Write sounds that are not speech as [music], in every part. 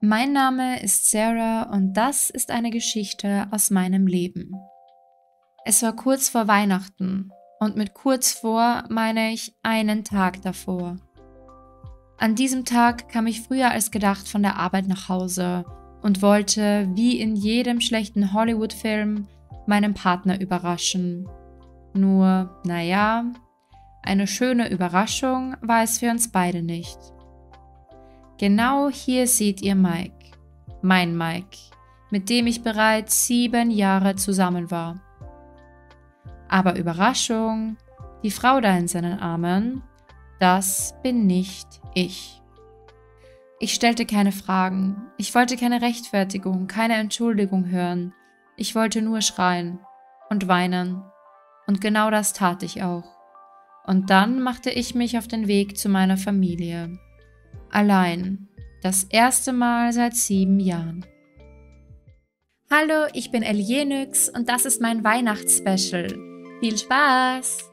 Mein Name ist Sarah und das ist eine Geschichte aus meinem Leben. Es war kurz vor Weihnachten und mit kurz vor meine ich einen Tag davor. An diesem Tag kam ich früher als gedacht von der Arbeit nach Hause und wollte, wie in jedem schlechten Hollywood-Film, meinen Partner überraschen. Nur, naja, eine schöne Überraschung war es für uns beide nicht. Genau hier seht ihr Mike, mein Mike, mit dem ich bereits sieben Jahre zusammen war. Aber Überraschung, die Frau da in seinen Armen, das bin nicht ich. Ich stellte keine Fragen, ich wollte keine Rechtfertigung, keine Entschuldigung hören, ich wollte nur schreien und weinen. Und genau das tat ich auch. Und dann machte ich mich auf den Weg zu meiner Familie. Allein. Das erste Mal seit sieben Jahren. Hallo, ich bin Elienix und das ist mein Weihnachtsspecial. Viel Spaß!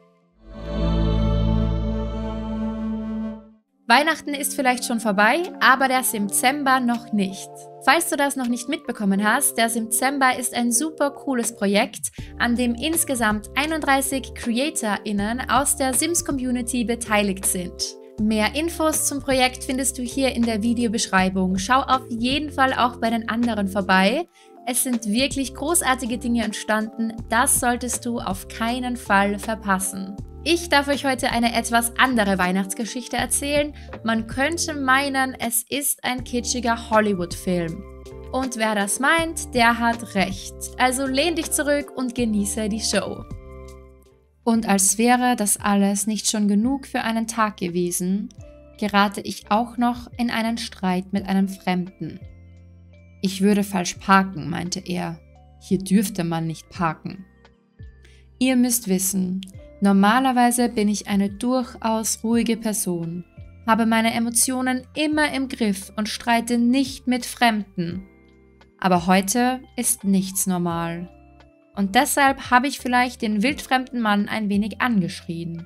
Weihnachten ist vielleicht schon vorbei, aber der Dezember noch nicht. Falls du das noch nicht mitbekommen hast, der Dezember ist ein super cooles Projekt, an dem insgesamt 31 CreatorInnen aus der Sims-Community beteiligt sind. Mehr Infos zum Projekt findest du hier in der Videobeschreibung. Schau auf jeden Fall auch bei den anderen vorbei. Es sind wirklich großartige Dinge entstanden, das solltest du auf keinen Fall verpassen. Ich darf euch heute eine etwas andere Weihnachtsgeschichte erzählen. Man könnte meinen, es ist ein kitschiger Hollywood-Film. Und wer das meint, der hat recht. Also lehn dich zurück und genieße die Show. Und als wäre das alles nicht schon genug für einen Tag gewesen, gerate ich auch noch in einen Streit mit einem Fremden. Ich würde falsch parken, meinte er. Hier dürfte man nicht parken. Ihr müsst wissen, normalerweise bin ich eine durchaus ruhige Person, habe meine Emotionen immer im Griff und streite nicht mit Fremden. Aber heute ist nichts normal und deshalb habe ich vielleicht den wildfremden Mann ein wenig angeschrien.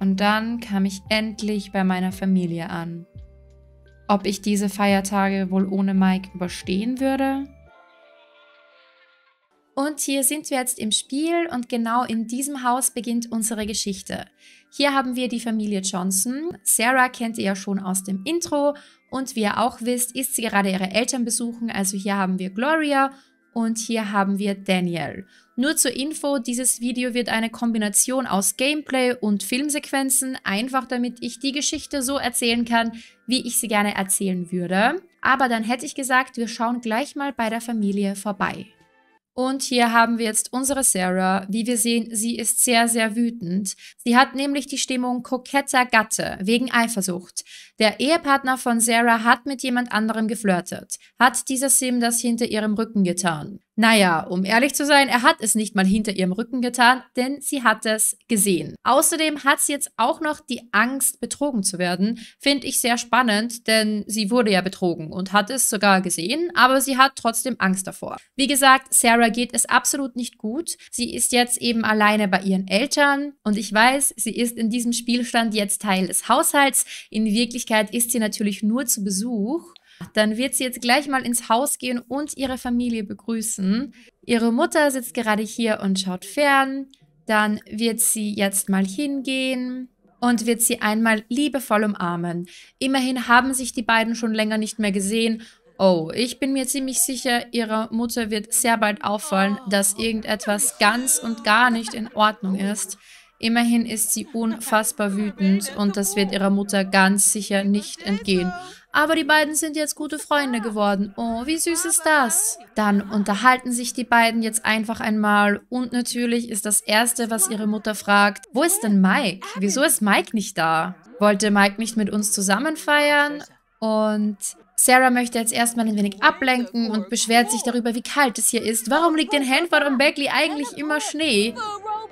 Und dann kam ich endlich bei meiner Familie an. Ob ich diese Feiertage wohl ohne Mike überstehen würde? Und hier sind wir jetzt im Spiel und genau in diesem Haus beginnt unsere Geschichte. Hier haben wir die Familie Johnson. Sarah kennt ihr ja schon aus dem Intro und wie ihr auch wisst, ist sie gerade ihre Eltern besuchen. Also hier haben wir Gloria und hier haben wir Daniel. Nur zur Info, dieses Video wird eine Kombination aus Gameplay und Filmsequenzen, einfach damit ich die Geschichte so erzählen kann, wie ich sie gerne erzählen würde. Aber dann hätte ich gesagt, wir schauen gleich mal bei der Familie vorbei. Und hier haben wir jetzt unsere Sarah. Wie wir sehen, sie ist sehr, sehr wütend. Sie hat nämlich die Stimmung koketter Gatte wegen Eifersucht. Der Ehepartner von Sarah hat mit jemand anderem geflirtet. Hat dieser Sim das hinter ihrem Rücken getan? Naja, um ehrlich zu sein, er hat es nicht mal hinter ihrem Rücken getan, denn sie hat es gesehen. Außerdem hat sie jetzt auch noch die Angst, betrogen zu werden. Finde ich sehr spannend, denn sie wurde ja betrogen und hat es sogar gesehen, aber sie hat trotzdem Angst davor. Wie gesagt, Sarah geht es absolut nicht gut. Sie ist jetzt eben alleine bei ihren Eltern und ich weiß, sie ist in diesem Spielstand jetzt Teil des Haushalts. In Wirklichkeit ist sie natürlich nur zu Besuch. Dann wird sie jetzt gleich mal ins Haus gehen und ihre Familie begrüßen. Ihre Mutter sitzt gerade hier und schaut fern. Dann wird sie jetzt mal hingehen und wird sie einmal liebevoll umarmen. Immerhin haben sich die beiden schon länger nicht mehr gesehen. Oh, ich bin mir ziemlich sicher, ihrer Mutter wird sehr bald auffallen, dass irgendetwas ganz und gar nicht in Ordnung ist. Immerhin ist sie unfassbar wütend und das wird ihrer Mutter ganz sicher nicht entgehen. Aber die beiden sind jetzt gute Freunde geworden. Oh, wie süß ist das? Dann unterhalten sich die beiden jetzt einfach einmal. Und natürlich ist das Erste, was ihre Mutter fragt, wo ist denn Mike? Wieso ist Mike nicht da? Wollte Mike nicht mit uns zusammen feiern? Und Sarah möchte jetzt erstmal ein wenig ablenken und beschwert sich darüber, wie kalt es hier ist. Warum liegt in Hanford und Beckley eigentlich immer Schnee?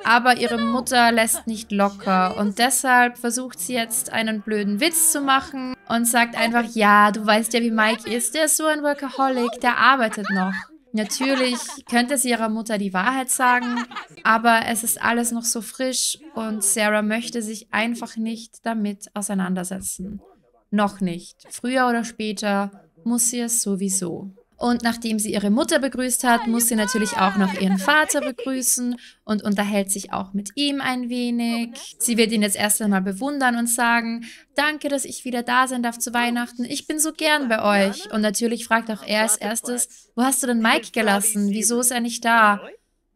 Aber ihre Mutter lässt nicht locker und deshalb versucht sie jetzt einen blöden Witz zu machen und sagt einfach, ja, du weißt ja, wie Mike ist, der ist so ein Workaholic, der arbeitet noch. Natürlich könnte sie ihrer Mutter die Wahrheit sagen, aber es ist alles noch so frisch und Sarah möchte sich einfach nicht damit auseinandersetzen. Noch nicht. Früher oder später muss sie es sowieso. Und nachdem sie ihre Mutter begrüßt hat, muss sie natürlich auch noch ihren Vater begrüßen und unterhält sich auch mit ihm ein wenig. Sie wird ihn jetzt erst einmal bewundern und sagen, danke, dass ich wieder da sein darf zu Weihnachten. Ich bin so gern bei euch. Und natürlich fragt auch er als erstes, wo hast du denn Mike gelassen? Wieso ist er nicht da?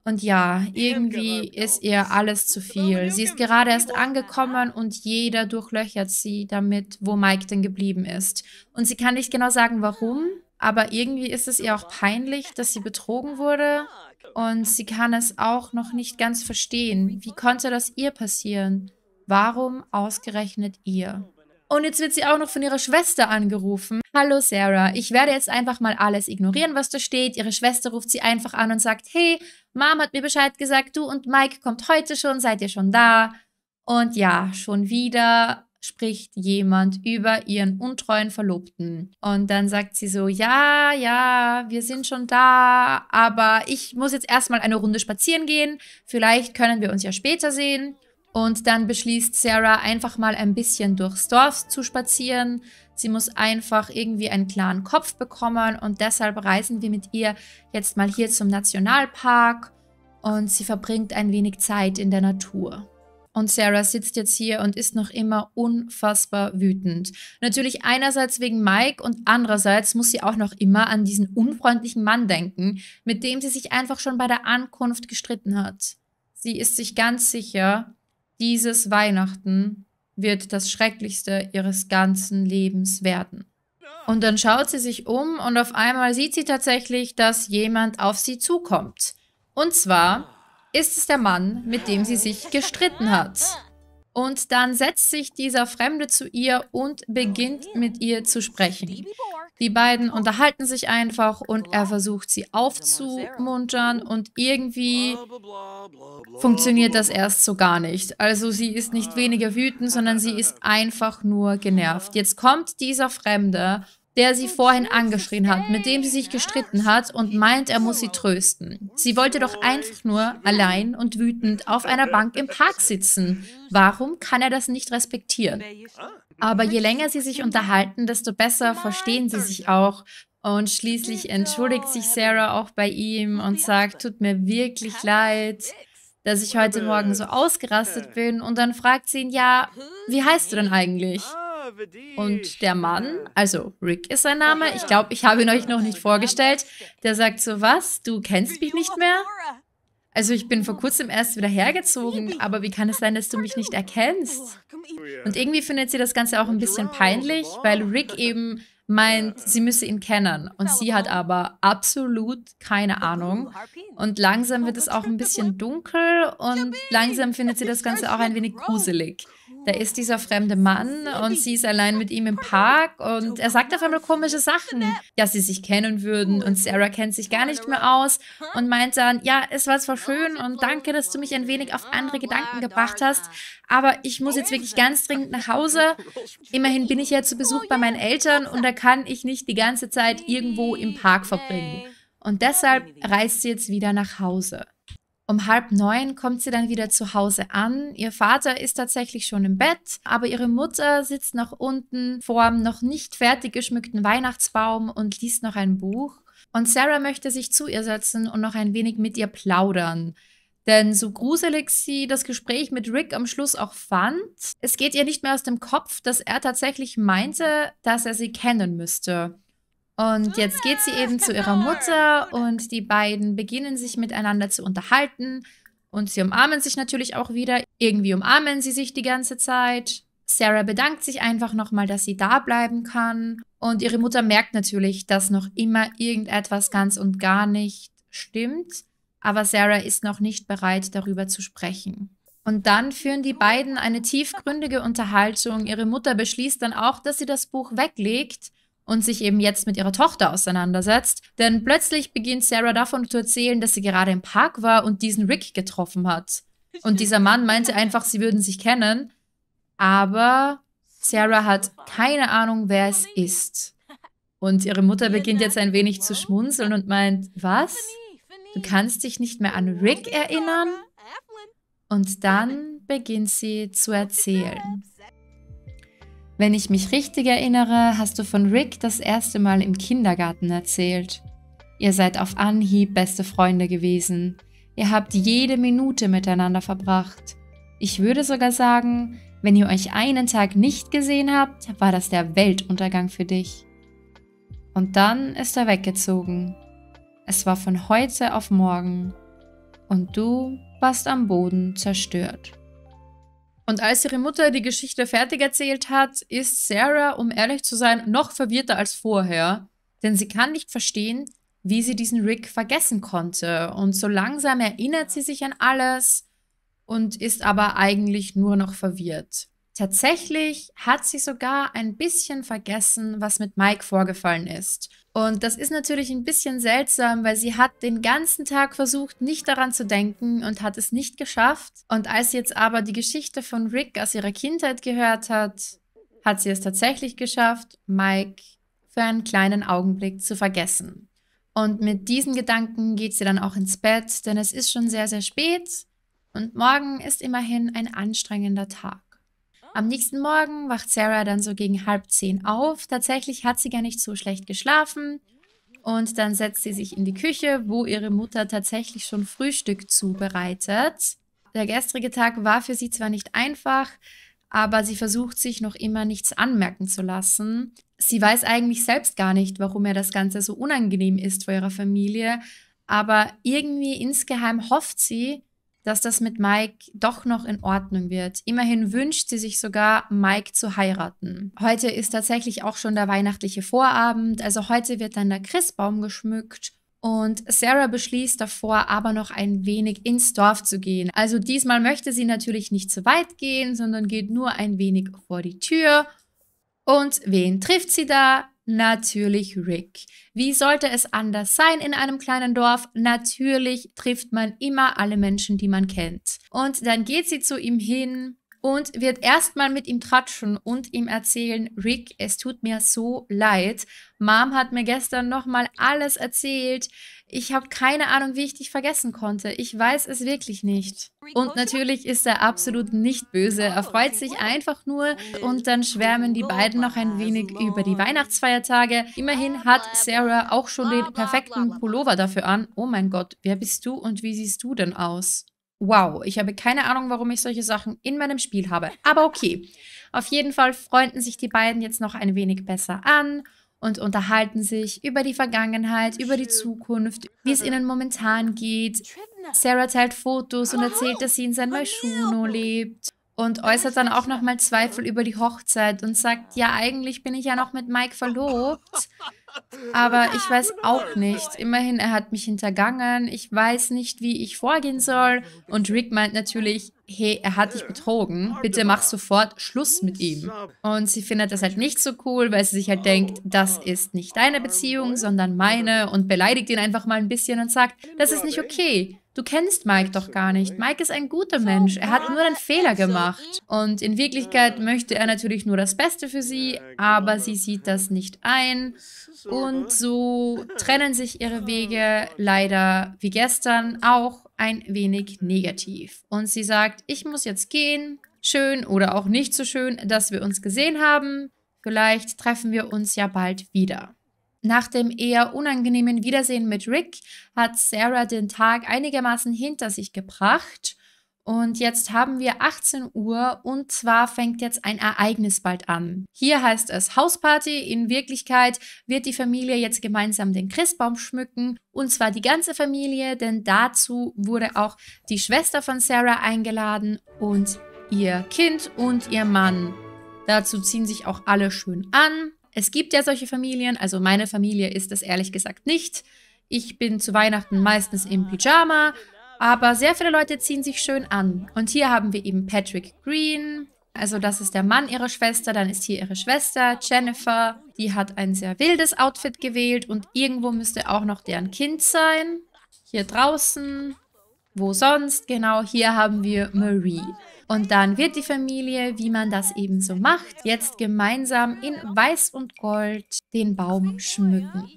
Und ja, irgendwie ist ihr alles zu viel. Sie ist gerade erst angekommen und jeder durchlöchert sie damit, wo Mike denn geblieben ist. Und sie kann nicht genau sagen, warum, aber irgendwie ist es ihr auch peinlich, dass sie betrogen wurde. Und sie kann es auch noch nicht ganz verstehen. Wie konnte das ihr passieren? Warum ausgerechnet ihr? Und jetzt wird sie auch noch von ihrer Schwester angerufen. Hallo Sarah, ich werde jetzt einfach mal alles ignorieren, was da steht. Ihre Schwester ruft sie einfach an und sagt, hey, Mom hat mir Bescheid gesagt, du und Mike kommt heute schon, seid ihr schon da? Und ja, schon wieder spricht jemand über ihren untreuen Verlobten. Und dann sagt sie so, ja, ja, wir sind schon da, aber ich muss jetzt erstmal eine Runde spazieren gehen. Vielleicht können wir uns ja später sehen. Und dann beschließt Sarah einfach mal ein bisschen durchs Dorf zu spazieren. Sie muss einfach irgendwie einen klaren Kopf bekommen und deshalb reisen wir mit ihr jetzt mal hier zum Nationalpark und sie verbringt ein wenig Zeit in der Natur. Und Sarah sitzt jetzt hier und ist noch immer unfassbar wütend. Natürlich einerseits wegen Mike und andererseits muss sie auch noch immer an diesen unfreundlichen Mann denken, mit dem sie sich einfach schon bei der Ankunft gestritten hat. Sie ist sich ganz sicher, dieses Weihnachten wird das Schrecklichste ihres ganzen Lebens werden. Und dann schaut sie sich um und auf einmal sieht sie tatsächlich, dass jemand auf sie zukommt. Und zwar ist es der Mann, mit dem sie sich gestritten hat. Und dann setzt sich dieser Fremde zu ihr und beginnt mit ihr zu sprechen. Die beiden unterhalten sich einfach und er versucht sie aufzumuntern und irgendwie funktioniert das erst so gar nicht. Also sie ist nicht weniger wütend, sondern sie ist einfach nur genervt. Jetzt kommt dieser Fremde der sie vorhin angeschrien hat, mit dem sie sich gestritten hat und meint, er muss sie trösten. Sie wollte doch einfach nur allein und wütend auf einer Bank im Park sitzen. Warum kann er das nicht respektieren? Aber je länger sie sich unterhalten, desto besser verstehen sie sich auch. Und schließlich entschuldigt sich Sarah auch bei ihm und sagt, tut mir wirklich leid, dass ich heute Morgen so ausgerastet bin. Und dann fragt sie ihn, ja, wie heißt du denn eigentlich? Und der Mann, also Rick ist sein Name, ich glaube, ich habe ihn euch noch nicht vorgestellt, der sagt so, was, du kennst mich nicht mehr? Also ich bin vor kurzem erst wieder hergezogen, aber wie kann es sein, dass du mich nicht erkennst? Und irgendwie findet sie das Ganze auch ein bisschen peinlich, weil Rick eben meint, sie müsse ihn kennen. Und sie hat aber absolut keine Ahnung. Und langsam wird es auch ein bisschen dunkel und langsam findet sie das Ganze auch ein wenig gruselig. Da ist dieser fremde Mann und sie ist allein mit ihm im Park und er sagt auf einmal komische Sachen. Ja, sie sich kennen würden und Sarah kennt sich gar nicht mehr aus und meint dann, ja, es war zwar schön und danke, dass du mich ein wenig auf andere Gedanken gebracht hast, aber ich muss jetzt wirklich ganz dringend nach Hause. Immerhin bin ich ja zu Besuch bei meinen Eltern und da kann ich nicht die ganze Zeit irgendwo im Park verbringen. Und deshalb reist sie jetzt wieder nach Hause. Um halb neun kommt sie dann wieder zu Hause an. Ihr Vater ist tatsächlich schon im Bett, aber ihre Mutter sitzt noch unten vor dem noch nicht fertig geschmückten Weihnachtsbaum und liest noch ein Buch. Und Sarah möchte sich zu ihr setzen und noch ein wenig mit ihr plaudern. Denn so gruselig sie das Gespräch mit Rick am Schluss auch fand, es geht ihr nicht mehr aus dem Kopf, dass er tatsächlich meinte, dass er sie kennen müsste. Und jetzt geht sie eben zu ihrer Mutter und die beiden beginnen sich miteinander zu unterhalten. Und sie umarmen sich natürlich auch wieder. Irgendwie umarmen sie sich die ganze Zeit. Sarah bedankt sich einfach nochmal, dass sie da bleiben kann. Und ihre Mutter merkt natürlich, dass noch immer irgendetwas ganz und gar nicht stimmt. Aber Sarah ist noch nicht bereit, darüber zu sprechen. Und dann führen die beiden eine tiefgründige Unterhaltung. Ihre Mutter beschließt dann auch, dass sie das Buch weglegt und sich eben jetzt mit ihrer Tochter auseinandersetzt. Denn plötzlich beginnt Sarah davon zu erzählen, dass sie gerade im Park war und diesen Rick getroffen hat. Und dieser Mann meinte einfach, sie würden sich kennen. Aber Sarah hat keine Ahnung, wer es ist. Und ihre Mutter beginnt jetzt ein wenig zu schmunzeln und meint, was? Du kannst dich nicht mehr an Rick erinnern? Und dann beginnt sie zu erzählen. Wenn ich mich richtig erinnere, hast du von Rick das erste Mal im Kindergarten erzählt. Ihr seid auf Anhieb beste Freunde gewesen. Ihr habt jede Minute miteinander verbracht. Ich würde sogar sagen, wenn ihr euch einen Tag nicht gesehen habt, war das der Weltuntergang für dich. Und dann ist er weggezogen. Es war von heute auf morgen. Und du warst am Boden zerstört. Und als ihre Mutter die Geschichte fertig erzählt hat, ist Sarah, um ehrlich zu sein, noch verwirrter als vorher. Denn sie kann nicht verstehen, wie sie diesen Rick vergessen konnte. Und so langsam erinnert sie sich an alles und ist aber eigentlich nur noch verwirrt. Tatsächlich hat sie sogar ein bisschen vergessen, was mit Mike vorgefallen ist. Und das ist natürlich ein bisschen seltsam, weil sie hat den ganzen Tag versucht, nicht daran zu denken und hat es nicht geschafft. Und als sie jetzt aber die Geschichte von Rick aus ihrer Kindheit gehört hat, hat sie es tatsächlich geschafft, Mike für einen kleinen Augenblick zu vergessen. Und mit diesen Gedanken geht sie dann auch ins Bett, denn es ist schon sehr, sehr spät und morgen ist immerhin ein anstrengender Tag. Am nächsten Morgen wacht Sarah dann so gegen halb zehn auf. Tatsächlich hat sie gar nicht so schlecht geschlafen. Und dann setzt sie sich in die Küche, wo ihre Mutter tatsächlich schon Frühstück zubereitet. Der gestrige Tag war für sie zwar nicht einfach, aber sie versucht sich noch immer nichts anmerken zu lassen. Sie weiß eigentlich selbst gar nicht, warum ihr das Ganze so unangenehm ist vor ihrer Familie, aber irgendwie insgeheim hofft sie, dass das mit Mike doch noch in Ordnung wird. Immerhin wünscht sie sich sogar, Mike zu heiraten. Heute ist tatsächlich auch schon der weihnachtliche Vorabend, also heute wird dann der Christbaum geschmückt und Sarah beschließt davor aber noch ein wenig ins Dorf zu gehen. Also diesmal möchte sie natürlich nicht zu weit gehen, sondern geht nur ein wenig vor die Tür. Und wen trifft sie da? Natürlich Rick. Wie sollte es anders sein in einem kleinen Dorf? Natürlich trifft man immer alle Menschen, die man kennt. Und dann geht sie zu ihm hin und wird erstmal mit ihm tratschen und ihm erzählen, Rick, es tut mir so leid. Mom hat mir gestern nochmal alles erzählt. Ich habe keine Ahnung, wie ich dich vergessen konnte. Ich weiß es wirklich nicht. Und natürlich ist er absolut nicht böse. Er freut sich einfach nur und dann schwärmen die beiden noch ein wenig über die Weihnachtsfeiertage. Immerhin hat Sarah auch schon den perfekten Pullover dafür an. Oh mein Gott, wer bist du und wie siehst du denn aus? Wow, ich habe keine Ahnung, warum ich solche Sachen in meinem Spiel habe. Aber okay. Auf jeden Fall freunden sich die beiden jetzt noch ein wenig besser an und unterhalten sich über die Vergangenheit, über die Zukunft, wie es ihnen momentan geht. Sarah teilt Fotos und erzählt, dass sie in San Maishuno lebt und äußert dann auch nochmal Zweifel über die Hochzeit und sagt, ja, eigentlich bin ich ja noch mit Mike verlobt. [laughs] Aber ich weiß auch nicht. Immerhin, er hat mich hintergangen. Ich weiß nicht, wie ich vorgehen soll. Und Rick meint natürlich, hey, er hat dich betrogen. Bitte mach sofort Schluss mit ihm. Und sie findet das halt nicht so cool, weil sie sich halt denkt, das ist nicht deine Beziehung, sondern meine. Und beleidigt ihn einfach mal ein bisschen und sagt, das ist nicht okay. Du kennst Mike doch gar nicht. Mike ist ein guter Mensch. Er hat nur einen Fehler gemacht. Und in Wirklichkeit möchte er natürlich nur das Beste für sie, aber sie sieht das nicht ein. Und so trennen sich ihre Wege leider wie gestern auch ein wenig negativ. Und sie sagt, ich muss jetzt gehen. Schön oder auch nicht so schön, dass wir uns gesehen haben. Vielleicht treffen wir uns ja bald wieder. Nach dem eher unangenehmen Wiedersehen mit Rick hat Sarah den Tag einigermaßen hinter sich gebracht. Und jetzt haben wir 18 Uhr und zwar fängt jetzt ein Ereignis bald an. Hier heißt es Hausparty. In Wirklichkeit wird die Familie jetzt gemeinsam den Christbaum schmücken. Und zwar die ganze Familie, denn dazu wurde auch die Schwester von Sarah eingeladen und ihr Kind und ihr Mann. Dazu ziehen sich auch alle schön an. Es gibt ja solche Familien, also meine Familie ist es ehrlich gesagt nicht. Ich bin zu Weihnachten meistens im Pyjama, aber sehr viele Leute ziehen sich schön an. Und hier haben wir eben Patrick Green, also das ist der Mann ihrer Schwester, dann ist hier ihre Schwester Jennifer, die hat ein sehr wildes Outfit gewählt und irgendwo müsste auch noch deren Kind sein. Hier draußen, wo sonst? Genau, hier haben wir Marie. Und dann wird die Familie, wie man das eben so macht, jetzt gemeinsam in Weiß und Gold den Baum schmücken.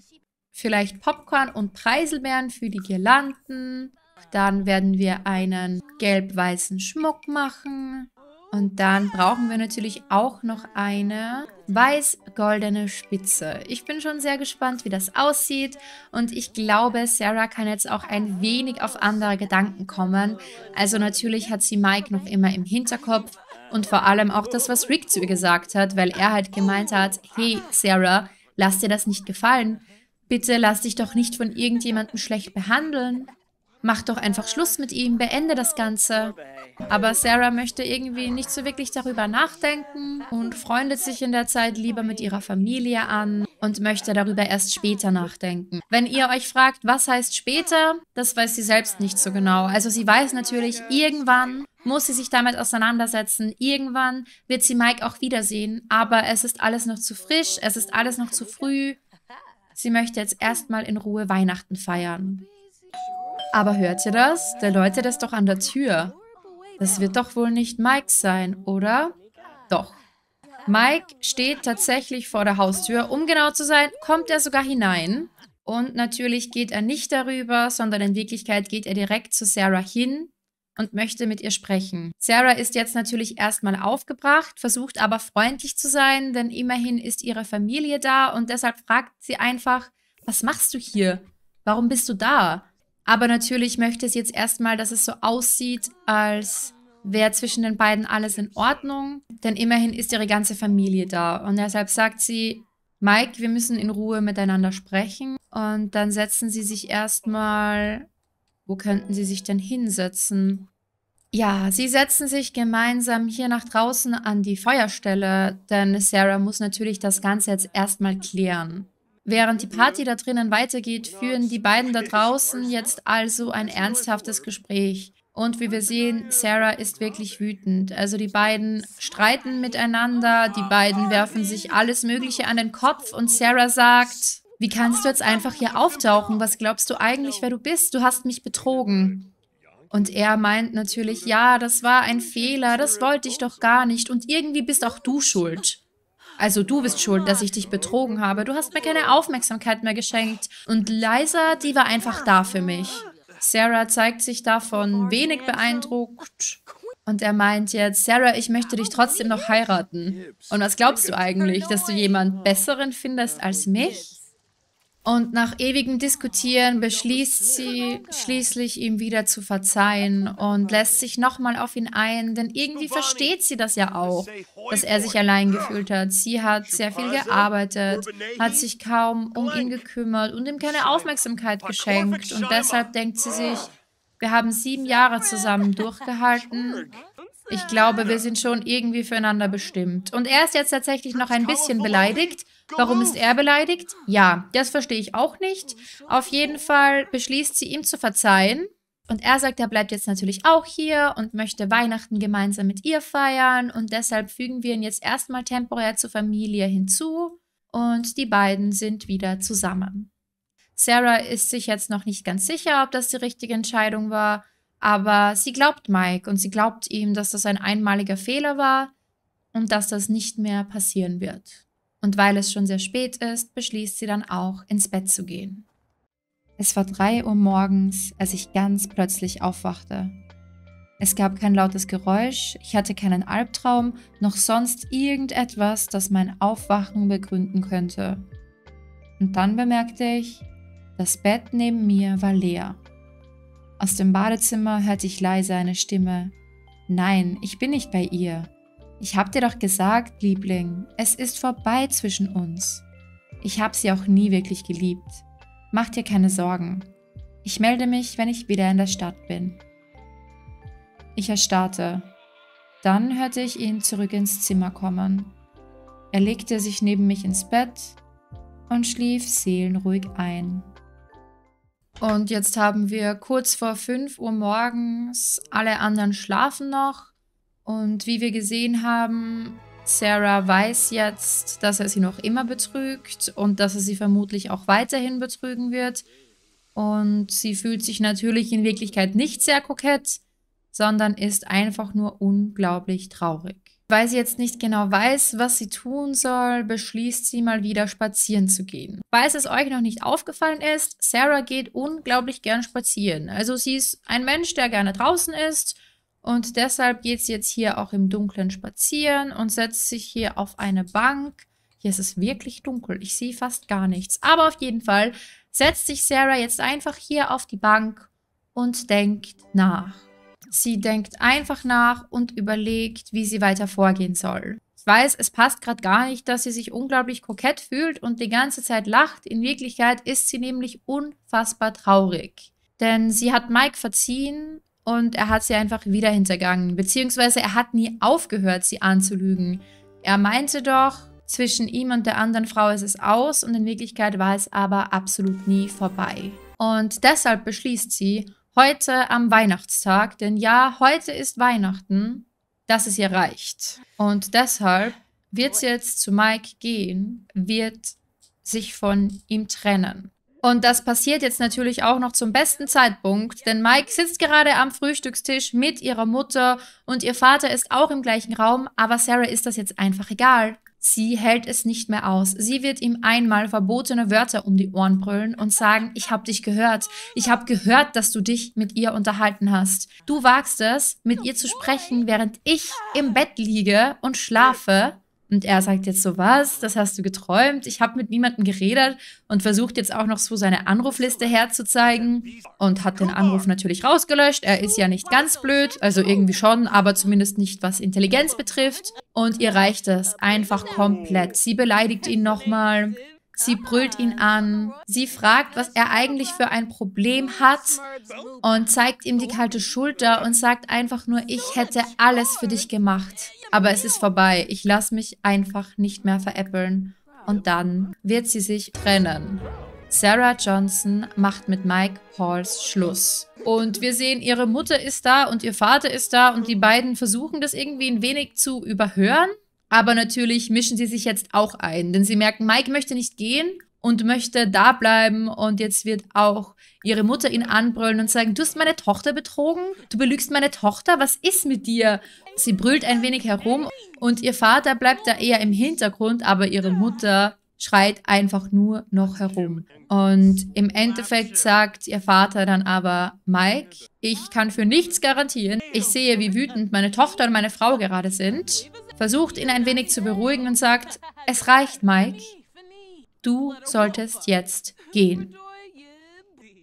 Vielleicht Popcorn und Preiselbeeren für die Girlanden. Dann werden wir einen gelb-weißen Schmuck machen. Und dann brauchen wir natürlich auch noch eine weiß-goldene Spitze. Ich bin schon sehr gespannt, wie das aussieht. Und ich glaube, Sarah kann jetzt auch ein wenig auf andere Gedanken kommen. Also natürlich hat sie Mike noch immer im Hinterkopf. Und vor allem auch das, was Rick zu ihr gesagt hat, weil er halt gemeint hat, hey Sarah, lass dir das nicht gefallen. Bitte lass dich doch nicht von irgendjemandem schlecht behandeln. Mach doch einfach Schluss mit ihm, beende das Ganze. Aber Sarah möchte irgendwie nicht so wirklich darüber nachdenken und freundet sich in der Zeit lieber mit ihrer Familie an und möchte darüber erst später nachdenken. Wenn ihr euch fragt, was heißt später, das weiß sie selbst nicht so genau. Also sie weiß natürlich, irgendwann muss sie sich damit auseinandersetzen. Irgendwann wird sie Mike auch wiedersehen, aber es ist alles noch zu frisch, es ist alles noch zu früh. Sie möchte jetzt erstmal in Ruhe Weihnachten feiern. Aber hört ihr das? Der läutet es doch an der Tür. Das wird doch wohl nicht Mike sein, oder? Doch. Mike steht tatsächlich vor der Haustür. Um genau zu sein, kommt er sogar hinein. Und natürlich geht er nicht darüber, sondern in Wirklichkeit geht er direkt zu Sarah hin und möchte mit ihr sprechen. Sarah ist jetzt natürlich erstmal aufgebracht, versucht aber freundlich zu sein, denn immerhin ist ihre Familie da und deshalb fragt sie einfach, was machst du hier? Warum bist du da? Aber natürlich möchte es jetzt erstmal, dass es so aussieht, als wäre zwischen den beiden alles in Ordnung. Denn immerhin ist ihre ganze Familie da. Und deshalb sagt sie, Mike, wir müssen in Ruhe miteinander sprechen. Und dann setzen sie sich erstmal. Wo könnten sie sich denn hinsetzen? Ja, sie setzen sich gemeinsam hier nach draußen an die Feuerstelle, denn Sarah muss natürlich das Ganze jetzt erstmal klären. Während die Party da drinnen weitergeht, führen die beiden da draußen jetzt also ein ernsthaftes Gespräch. Und wie wir sehen, Sarah ist wirklich wütend. Also die beiden streiten miteinander, die beiden werfen sich alles Mögliche an den Kopf und Sarah sagt, wie kannst du jetzt einfach hier auftauchen? Was glaubst du eigentlich, wer du bist? Du hast mich betrogen. Und er meint natürlich, ja, das war ein Fehler, das wollte ich doch gar nicht und irgendwie bist auch du schuld. Also du bist schuld, dass ich dich betrogen habe. Du hast mir keine Aufmerksamkeit mehr geschenkt. Und Liza, die war einfach da für mich. Sarah zeigt sich davon wenig beeindruckt. Und er meint jetzt, Sarah, ich möchte dich trotzdem noch heiraten. Und was glaubst du eigentlich, dass du jemand Besseren findest als mich? Und nach ewigem Diskutieren beschließt sie schließlich ihm wieder zu verzeihen und lässt sich nochmal auf ihn ein, denn irgendwie versteht sie das ja auch, dass er sich allein gefühlt hat. Sie hat sehr viel gearbeitet, hat sich kaum um ihn gekümmert und ihm keine Aufmerksamkeit geschenkt. Und deshalb denkt sie sich, wir haben sieben Jahre zusammen durchgehalten. Ich glaube, wir sind schon irgendwie füreinander bestimmt. Und er ist jetzt tatsächlich noch ein bisschen beleidigt, Warum ist er beleidigt? Ja, das verstehe ich auch nicht. Auf jeden Fall beschließt sie ihm zu verzeihen. Und er sagt, er bleibt jetzt natürlich auch hier und möchte Weihnachten gemeinsam mit ihr feiern. Und deshalb fügen wir ihn jetzt erstmal temporär zur Familie hinzu. Und die beiden sind wieder zusammen. Sarah ist sich jetzt noch nicht ganz sicher, ob das die richtige Entscheidung war. Aber sie glaubt Mike und sie glaubt ihm, dass das ein einmaliger Fehler war und dass das nicht mehr passieren wird und weil es schon sehr spät ist, beschließt sie dann auch, ins Bett zu gehen. Es war drei Uhr morgens, als ich ganz plötzlich aufwachte. Es gab kein lautes Geräusch, ich hatte keinen Albtraum, noch sonst irgendetwas, das mein Aufwachen begründen könnte. Und dann bemerkte ich, das Bett neben mir war leer. Aus dem Badezimmer hörte ich leise eine Stimme. Nein, ich bin nicht bei ihr. Ich hab dir doch gesagt, Liebling, es ist vorbei zwischen uns. Ich hab sie auch nie wirklich geliebt. Mach dir keine Sorgen. Ich melde mich, wenn ich wieder in der Stadt bin. Ich erstarrte. Dann hörte ich ihn zurück ins Zimmer kommen. Er legte sich neben mich ins Bett und schlief seelenruhig ein. Und jetzt haben wir kurz vor 5 Uhr morgens, alle anderen schlafen noch und wie wir gesehen haben, Sarah weiß jetzt, dass er sie noch immer betrügt und dass er sie vermutlich auch weiterhin betrügen wird. Und sie fühlt sich natürlich in Wirklichkeit nicht sehr kokett, sondern ist einfach nur unglaublich traurig. Weil sie jetzt nicht genau weiß, was sie tun soll, beschließt sie mal wieder spazieren zu gehen. Falls es euch noch nicht aufgefallen ist, Sarah geht unglaublich gern spazieren. Also sie ist ein Mensch, der gerne draußen ist Und deshalb geht sie jetzt hier auch im Dunkeln spazieren und setzt sich hier auf eine Bank. Hier ist es wirklich dunkel. Ich sehe fast gar nichts. Aber auf jeden Fall setzt sich Sarah jetzt einfach hier auf die Bank und denkt nach. Sie denkt einfach nach und überlegt, wie sie weiter vorgehen soll. Ich weiß, es passt gerade gar nicht, dass sie sich unglaublich kokett fühlt und die ganze Zeit lacht. In Wirklichkeit ist sie nämlich unfassbar traurig. Denn sie hat Mike verziehen und er hat sie einfach wieder hintergangen. Beziehungsweise er hat nie aufgehört, sie anzulügen. Er meinte doch, zwischen ihm und der anderen Frau ist es aus und in Wirklichkeit war es aber absolut nie vorbei. Und deshalb beschließt sie, heute am Weihnachtstag, denn ja, heute ist Weihnachten, dass es ihr reicht. Und deshalb wird sie jetzt zu Mike gehen, wird sich von ihm trennen. Und das passiert jetzt natürlich auch noch zum besten Zeitpunkt, denn Mike sitzt gerade am Frühstückstisch mit ihrer Mutter und ihr Vater ist auch im gleichen Raum, aber Sarah ist das jetzt einfach egal. Sie hält es nicht mehr aus. Sie wird ihm einmal verbotene Wörter um die Ohren brüllen und sagen, ich habe dich gehört. Ich habe gehört, dass du dich mit ihr unterhalten hast. Du wagst es, mit ihr zu sprechen, während ich im Bett liege und schlafe. Und er sagt jetzt so, was? Das hast du geträumt? Ich habe mit niemandem geredet und versucht jetzt auch noch so seine Anrufliste herzuzeigen und hat den Anruf natürlich rausgelöscht. Er ist ja nicht ganz blöd, also irgendwie schon, aber zumindest nicht, was Intelligenz betrifft. Und ihr reicht es einfach komplett. Sie beleidigt ihn nochmal. Sie brüllt ihn an. Sie fragt, was er eigentlich für ein Problem hat und zeigt ihm die kalte Schulter und sagt einfach nur, ich hätte alles für dich gemacht. Aber es ist vorbei. Ich lasse mich einfach nicht mehr veräppeln. Und dann wird sie sich trennen. Sarah Johnson macht mit Mike Pauls Schluss. Und wir sehen, ihre Mutter ist da und ihr Vater ist da und die beiden versuchen das irgendwie ein wenig zu überhören. Aber natürlich mischen sie sich jetzt auch ein, denn sie merken, Mike möchte nicht gehen und möchte da bleiben und jetzt wird auch ihre Mutter ihn anbrüllen und sagen, du hast meine Tochter betrogen, du belügst meine Tochter, was ist mit dir? Sie brüllt ein wenig herum und ihr Vater bleibt da eher im Hintergrund, aber ihre Mutter schreit einfach nur noch herum. Und im Endeffekt sagt ihr Vater dann aber, Mike, ich kann für nichts garantieren. Ich sehe, wie wütend meine Tochter und meine Frau gerade sind versucht ihn ein wenig zu beruhigen und sagt, es reicht, Mike. Du solltest jetzt gehen.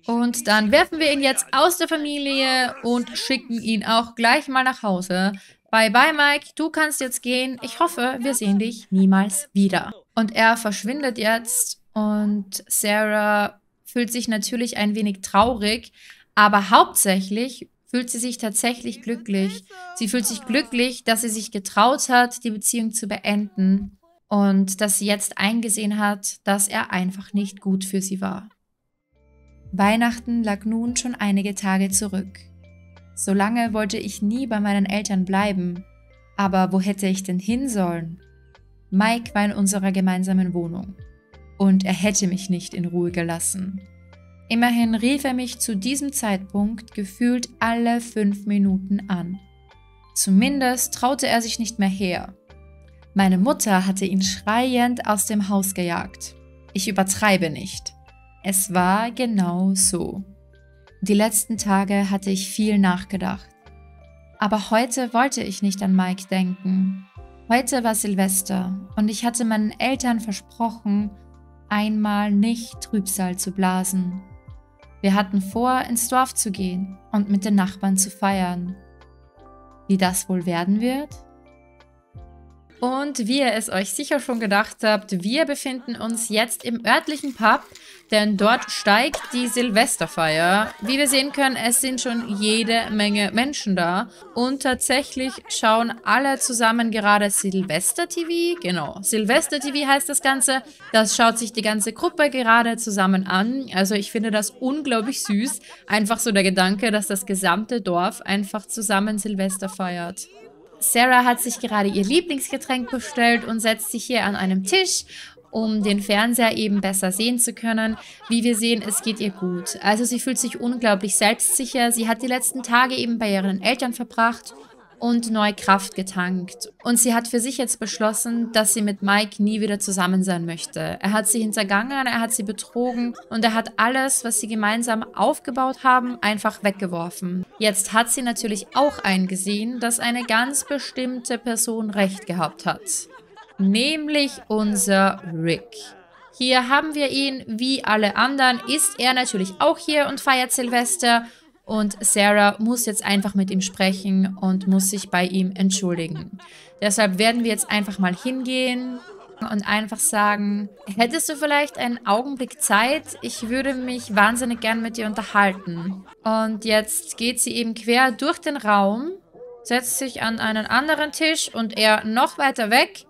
Und dann werfen wir ihn jetzt aus der Familie und schicken ihn auch gleich mal nach Hause. Bye bye, Mike. Du kannst jetzt gehen. Ich hoffe, wir sehen dich niemals wieder. Und er verschwindet jetzt und Sarah fühlt sich natürlich ein wenig traurig, aber hauptsächlich fühlt sie sich tatsächlich glücklich. Sie fühlt sich glücklich, dass sie sich getraut hat, die Beziehung zu beenden und dass sie jetzt eingesehen hat, dass er einfach nicht gut für sie war. Weihnachten lag nun schon einige Tage zurück. So lange wollte ich nie bei meinen Eltern bleiben, aber wo hätte ich denn hin sollen? Mike war in unserer gemeinsamen Wohnung und er hätte mich nicht in Ruhe gelassen. Immerhin rief er mich zu diesem Zeitpunkt gefühlt alle fünf Minuten an. Zumindest traute er sich nicht mehr her. Meine Mutter hatte ihn schreiend aus dem Haus gejagt. Ich übertreibe nicht. Es war genau so. Die letzten Tage hatte ich viel nachgedacht. Aber heute wollte ich nicht an Mike denken. Heute war Silvester und ich hatte meinen Eltern versprochen, einmal nicht Trübsal zu blasen. Wir hatten vor, ins Dorf zu gehen und mit den Nachbarn zu feiern. Wie das wohl werden wird? Und wie ihr es euch sicher schon gedacht habt, wir befinden uns jetzt im örtlichen Pub, denn dort steigt die Silvesterfeier. Wie wir sehen können, es sind schon jede Menge Menschen da. Und tatsächlich schauen alle zusammen gerade Silvester-TV. Genau, Silvester-TV heißt das Ganze. Das schaut sich die ganze Gruppe gerade zusammen an. Also ich finde das unglaublich süß. Einfach so der Gedanke, dass das gesamte Dorf einfach zusammen Silvester feiert. Sarah hat sich gerade ihr Lieblingsgetränk bestellt und setzt sich hier an einem Tisch, um den Fernseher eben besser sehen zu können. Wie wir sehen, es geht ihr gut. Also sie fühlt sich unglaublich selbstsicher. Sie hat die letzten Tage eben bei ihren Eltern verbracht und neue Kraft getankt. Und sie hat für sich jetzt beschlossen, dass sie mit Mike nie wieder zusammen sein möchte. Er hat sie hintergangen, er hat sie betrogen und er hat alles, was sie gemeinsam aufgebaut haben, einfach weggeworfen. Jetzt hat sie natürlich auch eingesehen, dass eine ganz bestimmte Person recht gehabt hat. Nämlich unser Rick. Hier haben wir ihn, wie alle anderen, ist er natürlich auch hier und feiert Silvester und Sarah muss jetzt einfach mit ihm sprechen und muss sich bei ihm entschuldigen. Deshalb werden wir jetzt einfach mal hingehen und einfach sagen, hättest du vielleicht einen Augenblick Zeit? Ich würde mich wahnsinnig gern mit dir unterhalten. Und jetzt geht sie eben quer durch den Raum, setzt sich an einen anderen Tisch und er noch weiter weg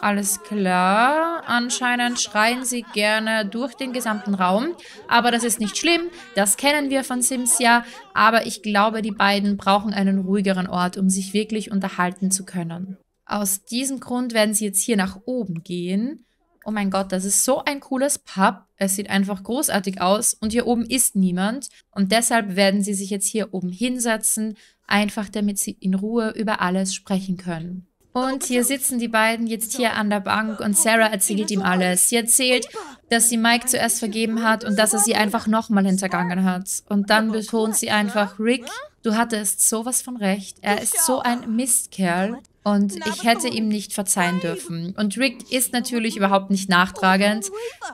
alles klar. Anscheinend schreien sie gerne durch den gesamten Raum. Aber das ist nicht schlimm. Das kennen wir von Sims ja. Aber ich glaube, die beiden brauchen einen ruhigeren Ort, um sich wirklich unterhalten zu können. Aus diesem Grund werden sie jetzt hier nach oben gehen. Oh mein Gott, das ist so ein cooles Pub. Es sieht einfach großartig aus und hier oben ist niemand. Und deshalb werden sie sich jetzt hier oben hinsetzen, einfach damit sie in Ruhe über alles sprechen können. Und hier sitzen die beiden jetzt hier an der Bank und Sarah erzählt ihm alles. Sie erzählt, dass sie Mike zuerst vergeben hat und dass er sie einfach nochmal hintergangen hat. Und dann betont sie einfach, Rick, du hattest sowas von recht. Er ist so ein Mistkerl. Und ich hätte ihm nicht verzeihen dürfen. Und Rick ist natürlich überhaupt nicht nachtragend,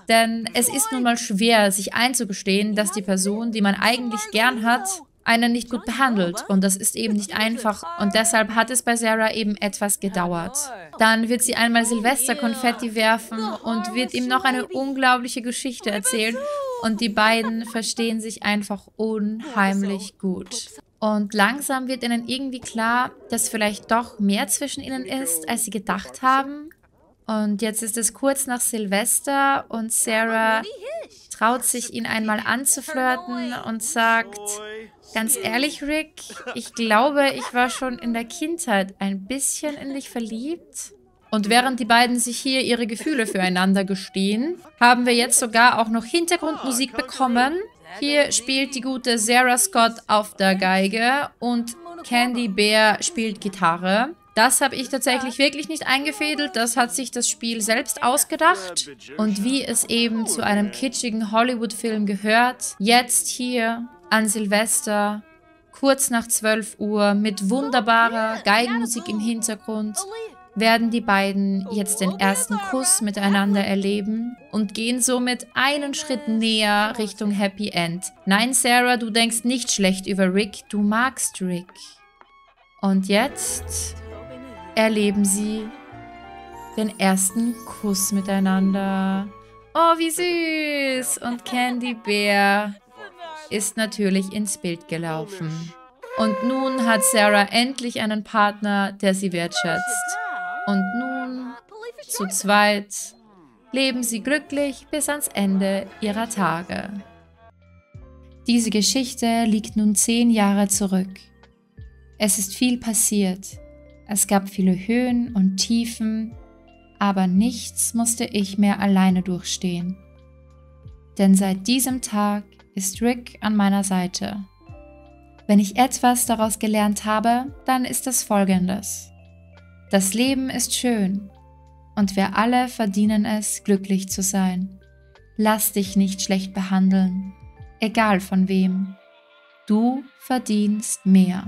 denn es ist nun mal schwer, sich einzugestehen, dass die Person, die man eigentlich gern hat, einen nicht gut behandelt. Und das ist eben nicht einfach. Und deshalb hat es bei Sarah eben etwas gedauert. Dann wird sie einmal Silvester-Konfetti werfen und wird ihm noch eine unglaubliche Geschichte erzählen. Und die beiden verstehen sich einfach unheimlich gut. Und langsam wird ihnen irgendwie klar, dass vielleicht doch mehr zwischen ihnen ist, als sie gedacht haben. Und jetzt ist es kurz nach Silvester und Sarah traut sich, ihn einmal anzuflirten und sagt, ganz ehrlich, Rick, ich glaube, ich war schon in der Kindheit ein bisschen in dich verliebt. Und während die beiden sich hier ihre Gefühle füreinander gestehen, haben wir jetzt sogar auch noch Hintergrundmusik bekommen. Hier spielt die gute Sarah Scott auf der Geige und Candy Bear spielt Gitarre. Das habe ich tatsächlich wirklich nicht eingefädelt. Das hat sich das Spiel selbst ausgedacht. Und wie es eben zu einem kitschigen Hollywood-Film gehört, jetzt hier an Silvester, kurz nach 12 Uhr, mit wunderbarer Geigenmusik im Hintergrund, werden die beiden jetzt den ersten Kuss miteinander erleben und gehen somit einen Schritt näher Richtung Happy End. Nein, Sarah, du denkst nicht schlecht über Rick, du magst Rick. Und jetzt erleben sie den ersten Kuss miteinander. Oh, wie süß! Und Candy Bear ist natürlich ins Bild gelaufen. Und nun hat Sarah endlich einen Partner, der sie wertschätzt. Und nun, zu zweit, leben sie glücklich bis ans Ende ihrer Tage. Diese Geschichte liegt nun zehn Jahre zurück. Es ist viel passiert. Es gab viele Höhen und Tiefen, aber nichts musste ich mehr alleine durchstehen. Denn seit diesem Tag ist Rick an meiner Seite. Wenn ich etwas daraus gelernt habe, dann ist es folgendes. Das Leben ist schön und wir alle verdienen es, glücklich zu sein. Lass dich nicht schlecht behandeln, egal von wem. Du verdienst mehr.